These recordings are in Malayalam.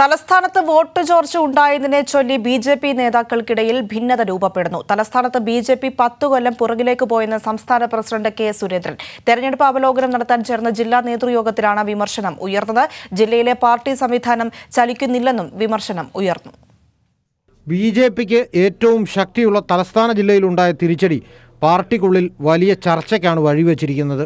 തലസ്ഥാനത്ത് വോട്ട് ചോർച്ച ഉണ്ടായതിനെ ചൊല്ലി ബി ജെ പി നേതാക്കൾക്കിടയിൽ ഭിന്നത രൂപപ്പെടുന്നു. തലസ്ഥാനത്ത് ബി ജെ പി പത്തു കൊല്ലം പുറകിലേക്ക് പോയെന്ന് സംസ്ഥാന പ്രസിഡന്റ് കെ സുരേന്ദ്രൻ. തെരഞ്ഞെടുപ്പ് അവലോകനം നടത്താൻ ചേർന്ന ജില്ലാ നേതൃയോഗത്തിലാണ് വിമർശനം ഉയർന്നത്. ജില്ലയിലെ പാർട്ടി സംവിധാനം ചലിക്കുന്നില്ലെന്നും വിമർശനം ഉയർന്നു. ബി ജെ പിക്ക് ഏറ്റവും ശക്തിയുള്ള തലസ്ഥാന ജില്ലയിലുണ്ടായ തിരിച്ചടി പാർട്ടിക്കുള്ളിൽ വലിയ ചർച്ചയ്ക്കാണ് വഴിവെച്ചിരിക്കുന്നത്.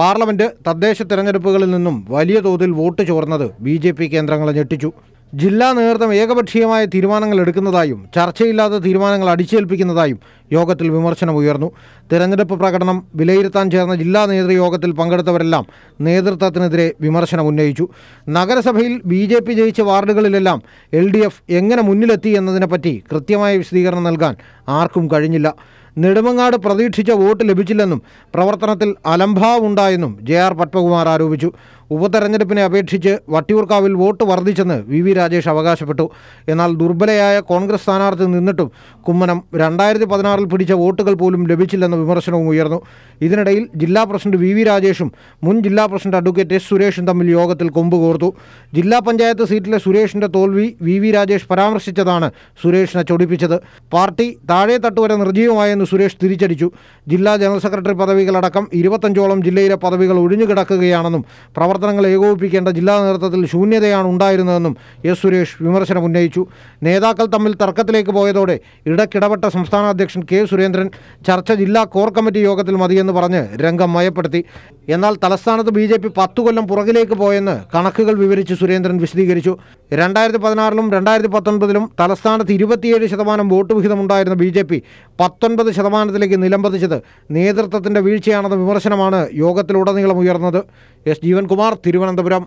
പാർലമെന്റ് തദ്ദേശ തെരഞ്ഞെടുപ്പുകളിൽ നിന്നും വലിയ തോതിൽ വോട്ട് ചോർന്നത് ബി കേന്ദ്രങ്ങളെ ഞെട്ടിച്ചു. ജില്ലാ നേതൃത്വം ഏകപക്ഷീയമായ തീരുമാനങ്ങൾ എടുക്കുന്നതായും ചർച്ചയില്ലാത്ത തീരുമാനങ്ങൾ അടിച്ചേൽപ്പിക്കുന്നതായും യോഗത്തിൽ വിമർശനം ഉയർന്നു. തെരഞ്ഞെടുപ്പ് പ്രകടനം വിലയിരുത്താൻ ചേർന്ന ജില്ലാ നേതൃയോഗത്തിൽ പങ്കെടുത്തവരെല്ലാം നേതൃത്വത്തിനെതിരെ വിമർശനം ഉന്നയിച്ചു. നഗരസഭയിൽ ബി ജെ പി ജയിച്ച വാർഡുകളിലെല്ലാം എൽ ഡി എഫ് എങ്ങനെ മുന്നിലെത്തി എന്നതിനെപ്പറ്റി കൃത്യമായ വിശദീകരണം നൽകാൻ ആർക്കും കഴിഞ്ഞില്ല. നെടുമങ്ങാട് പ്രതീക്ഷിച്ച വോട്ട് ലഭിച്ചില്ലെന്നും പ്രവർത്തനത്തിൽ അലംഭാവുണ്ടായെന്നും ജെ ആർ പത്മകുമാർ ആരോപിച്ചു. ഉപതെരഞ്ഞെടുപ്പിനെ അപേക്ഷിച്ച് വട്ടിയൂർക്കാവിൽ വോട്ട് വർദ്ധിച്ചെന്ന് വി വി രാജേഷ് അവകാശപ്പെട്ടു. എന്നാൽ ദുർബലയായ കോൺഗ്രസ് സ്ഥാനാർത്ഥി നിന്നിട്ടും കുമ്മനം രണ്ടായിരത്തി പതിനാറിൽ പിടിച്ച വോട്ടുകൾ പോലും ലഭിച്ചില്ലെന്ന വിമർശനവും ഉയർന്നു. ഇതിനിടയിൽ ജില്ലാ പ്രസിഡന്റ് വി വി രാജേഷും മുൻ ജില്ലാ പ്രസിഡന്റ് അഡ്വക്കേറ്റ് എസ് സുരേഷും തമ്മിൽ യോഗത്തിൽ കൊമ്പ് കോർത്തു. ജില്ലാ പഞ്ചായത്ത് സീറ്റിലെ സുരേഷിന്റെ തോൽവി വി വി രാജേഷ് പരാമർശിച്ചതാണ് സുരേഷിനെ ചൊടിപ്പിച്ചത്. പാർട്ടി താഴെ തട്ടുവരെ നിർജീവമായെന്ന് സുരേഷ് തിരിച്ചടിച്ചു. ജില്ലാ ജനറൽ സെക്രട്ടറി പദവികളടക്കം ഇരുപത്തഞ്ചോളം ജില്ലയിലെ പദവികൾ ഒഴിഞ്ഞുകിടക്കുകയാണെന്നും പ്രവർത്തനങ്ങൾ ഏകോപിപ്പിക്കേണ്ട ജില്ലാ നേതൃത്വത്തിൽ ശൂന്യതയാണ് ഉണ്ടായിരുന്നതെന്നും എസ് സുരേഷ് വിമർശനം ഉന്നയിച്ചു. നേതാക്കൾ തമ്മിൽ തർക്കത്തിലേക്ക് പോയതോടെ ഇടയ്ക്കിടപെട്ട സംസ്ഥാന അധ്യക്ഷൻ കെ സുരേന്ദ്രൻ ചർച്ച ജില്ലാ കോർ കമ്മിറ്റി യോഗത്തിൽ മതിയെന്ന് പറഞ്ഞ് രംഗം മയപ്പെടുത്തി. എന്നാൽ തലസ്ഥാനത്ത് ബി ജെ പി പത്തു കൊല്ലം പുറകിലേക്ക് പോയെന്ന് കണക്കുകൾ വിവരിച്ച് സുരേന്ദ്രൻ വിശദീകരിച്ചു. രണ്ടായിരത്തി പതിനാറിലും രണ്ടായിരത്തി പത്തൊൻപതിലും തലസ്ഥാനത്ത് ഇരുപത്തിയേഴ് ശതമാനം വോട്ട് വിഹിതമുണ്ടായിരുന്ന ബി ജെ പി പത്തൊൻപത് ശതമാനത്തിലേക്ക് നിലംപതിച്ചത് നേതൃത്വത്തിന്റെ വീഴ്ചയാണെന്ന വിമർശനമാണ് യോഗത്തിലുടനീളം ഉയർന്നത്. എസ് ജീവൻകുമാർ തിരുവനന്തപുരം